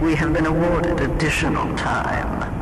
We have been awarded additional time.